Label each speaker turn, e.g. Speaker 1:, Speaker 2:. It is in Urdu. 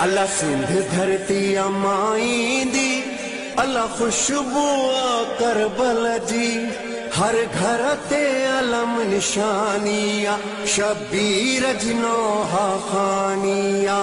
Speaker 1: اللہ سندھ دھرتی امائی دی، اللہ خوشبو کربل جی۔ ہر گھر تے علم نشانیاں شبیر جنوہا خانیاں